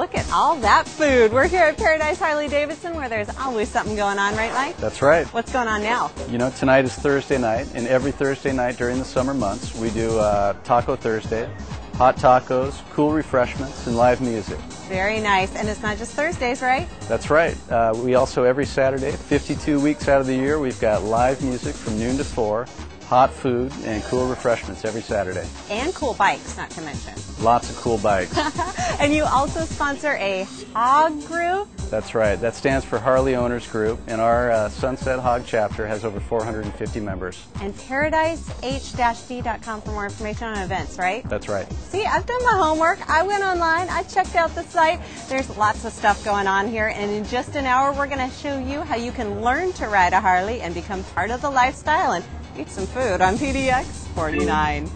Look at all that food. We're here at Paradise Harley Davidson where there's always something going on, right, Mike? That's right. What's going on now? You know, tonight is Thursday night, and every Thursday night during the summer months, we do uh, Taco Thursday, hot tacos, cool refreshments, and live music. Very nice. And it's not just Thursdays, right? That's right. Uh, we also, every Saturday, 52 weeks out of the year, we've got live music from noon to 4, hot food, and cool refreshments every Saturday. And cool bikes, not to mention. Lots of cool bikes. And you also sponsor a hog group. That's right. That stands for Harley Owners Group, and our uh, Sunset Hog chapter has over 450 members. And paradiseh-d.com for more information on events, right? That's right. See, I've done my homework. I went online, I checked out the site. There's lots of stuff going on here, and in just an hour, we're going to show you how you can learn to ride a Harley and become part of the lifestyle and eat some food on PDX 49.